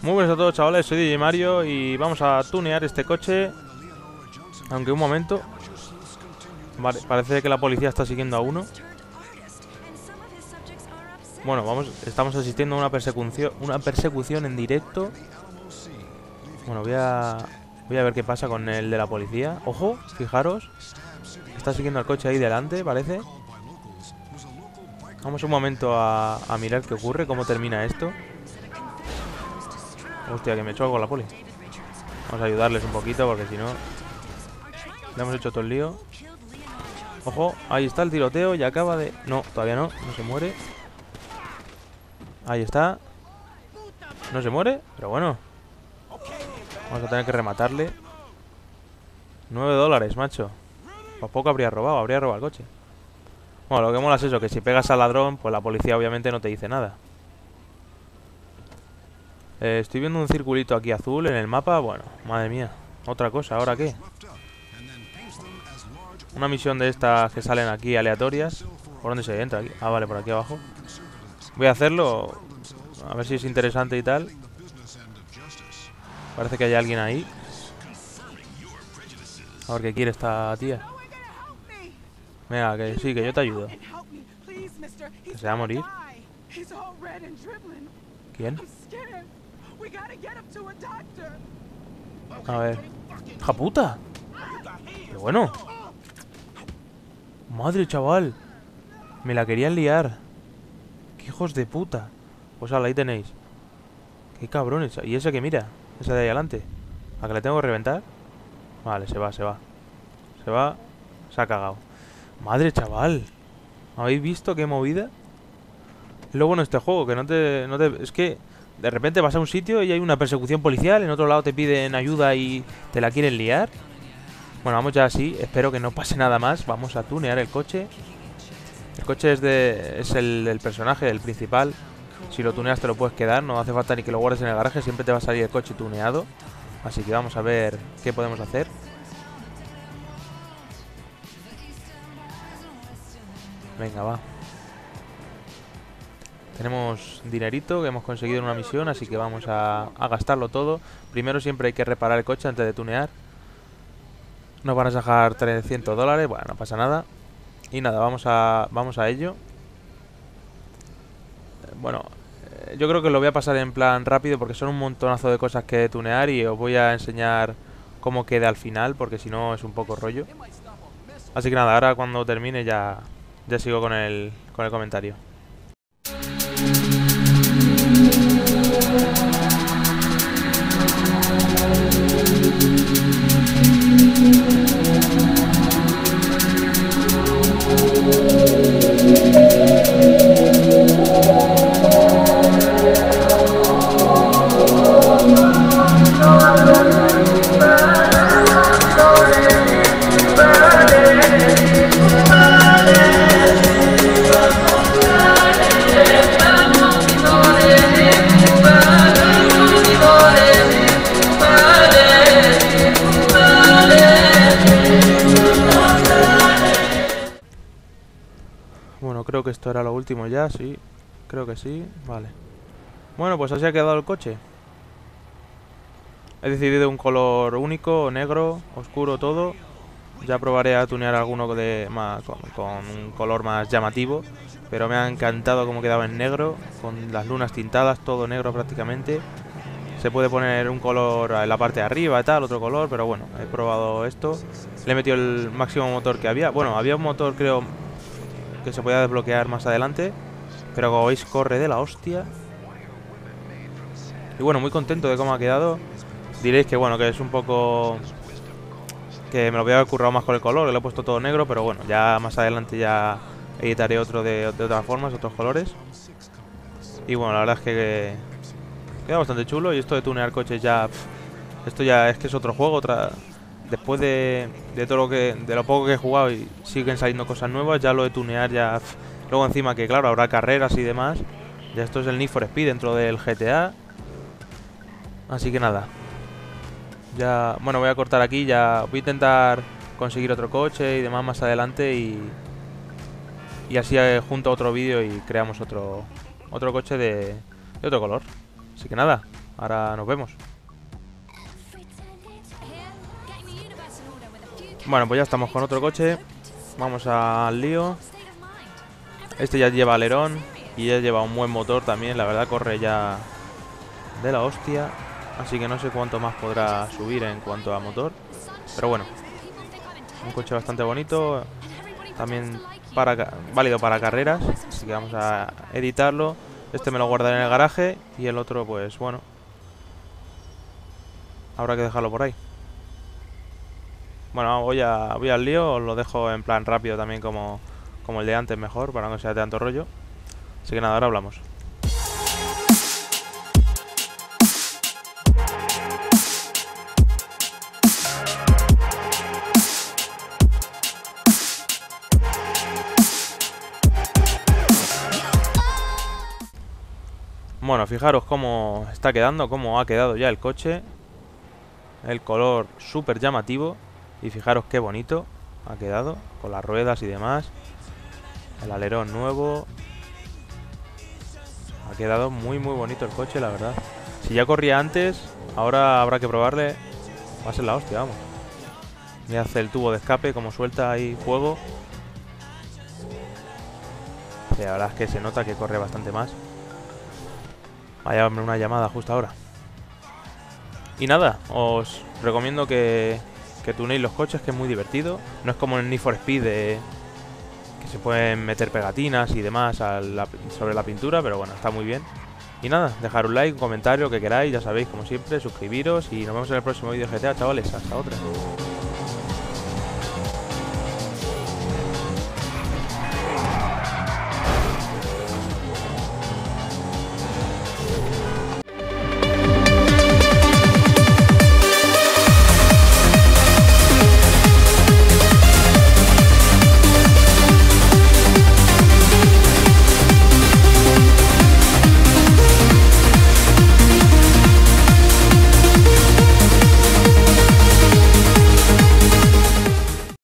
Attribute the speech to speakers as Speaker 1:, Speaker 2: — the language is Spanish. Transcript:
Speaker 1: Muy buenas a todos chavales, soy DJ Mario y vamos a tunear este coche Aunque un momento. Vale, parece que la policía está siguiendo a uno. Bueno, vamos, estamos asistiendo a una persecución Una persecución en directo. Bueno, voy a Voy a ver qué pasa con el de la policía. Ojo, fijaros Está siguiendo el coche ahí delante, parece. Vamos un momento a mirar qué ocurre, cómo termina esto Hostia, que me choco con la poli. Vamos a ayudarles un poquito porque si no... Le hemos hecho todo el lío. Ojo, ahí está el tiroteo y acaba de... No, todavía no, no se muere. Ahí está. No se muere, pero bueno. Vamos a tener que rematarle. 9 dólares, macho. Pues poco habría robado, habría robado el coche. Bueno, lo que mola es eso, que si pegas al ladrón, pues la policía obviamente no te dice nada. Eh, estoy viendo un circulito aquí azul en el mapa. Bueno, madre mía. Otra cosa, ¿ahora qué? Una misión de estas que salen aquí aleatorias. ¿Por dónde se entra? Aquí? Ah, vale, por aquí abajo. Voy a hacerlo. A ver si es interesante y tal. Parece que hay alguien ahí. A ver qué quiere esta tía. Venga, que sí, que yo te ayudo. ¿Que se va a morir? ¿Quién? A ver. ¡Ja puta! ¡Qué bueno! Madre, chaval. Me la querían liar. ¡Qué hijos de puta! Pues ahí tenéis. ¡Qué cabrones! ¿Y ese que mira? Ese de ahí adelante. ¿A que le tengo que reventar? Vale, se va, se va. Se va. Se ha cagado. Madre, chaval. ¿Habéis visto qué movida? Lo bueno este juego, que no te, no te... Es que de repente vas a un sitio y hay una persecución policial, en otro lado te piden ayuda y te la quieren liar. Bueno, vamos ya así, espero que no pase nada más. Vamos a tunear el coche. El coche es, de, es el del personaje, el principal. Si lo tuneas te lo puedes quedar, no hace falta ni que lo guardes en el garaje, siempre te va a salir el coche tuneado. Así que vamos a ver qué podemos hacer. Venga, va. Tenemos dinerito que hemos conseguido en una misión, así que vamos a, gastarlo todo. Primero siempre hay que reparar el coche antes de tunear. Nos van a sacar 300 dólares, bueno, no pasa nada. Y nada, vamos a, vamos a ello. Bueno, eh, yo creo que lo voy a pasar en plan rápido porque son un montonazo de cosas que tunear y os voy a enseñar cómo queda al final porque si no es un poco rollo. Así que nada, ahora cuando termine ya, ya sigo con el, con el comentario. Lo último ya, sí. Creo que sí, vale. Bueno, pues así ha quedado el coche. He decidido un color único, negro, oscuro todo. Ya probaré a tunear alguno de más, con, un color más llamativo. Pero me ha encantado cómo quedaba en negro, con las lunas tintadas, todo negro prácticamente. Se puede poner un color en la parte de arriba y tal, otro color, pero bueno, he probado esto. Le he metido el máximo motor que había. Bueno, había un motor creo que se podía desbloquear más adelante. Pero como veis, corre de la hostia. Y bueno, muy contento de cómo ha quedado. Diréis que bueno, que es un poco... Que me lo había currado más con el color, lo he puesto todo negro, pero bueno, ya más adelante ya editaré otro de, otras formas, otros colores. Y bueno, la verdad es que, queda bastante chulo. Y esto de tunear coches ya... esto ya es que es otro juego, otra... Después de, de todo lo que... De lo poco que he jugado y siguen saliendo cosas nuevas, ya lo de tunear ya... Luego encima que claro, habrá carreras y demás. Ya esto es el Need for Speed dentro del GTA. Así que nada. Ya, bueno, voy a cortar aquí, ya voy a intentar conseguir otro coche y demás más adelante y... Y así eh, junto a otro vídeo y creamos otro otro coche de, de otro color. Así que nada, Ahora nos vemos. Bueno, pues ya estamos con otro coche. Vamos al lío. Este ya lleva alerón y ya lleva un buen motor también. La verdad corre ya de la hostia. Así que no sé cuánto más podrá subir en cuanto a motor. Pero bueno, un coche bastante bonito. También válido para carreras. Así que vamos a editarlo. Este me lo guardaré en el garaje. Y el otro, pues bueno. Habrá que dejarlo por ahí. Bueno, voy, al lío. Os lo dejo en plan rápido también como, como el de antes mejor. Para no sea de tanto rollo. Así que nada, ahora hablamos. Bueno, fijaros cómo está quedando, cómo ha quedado ya el coche. El color súper llamativo. Y fijaros qué bonito ha quedado, con las ruedas y demás. El alerón nuevo. Ha quedado muy muy bonito el coche, la verdad. Si ya corría antes, ahora habrá que probarle. Va a ser la hostia, vamos. Me hace el tubo de escape, como suelta ahí fuego. la verdad es que se nota que corre bastante más. Vaya una llamada justo ahora. Y nada, os recomiendo que, que tunéis los coches, que es muy divertido. No es como en Need for Speed que se pueden meter pegatinas y demás sobre la pintura, pero bueno, está muy bien. Y nada, dejar un like, un comentario, que queráis, ya sabéis, como siempre, suscribiros y nos vemos en el próximo vídeo de GTA, chavales. Hasta otra.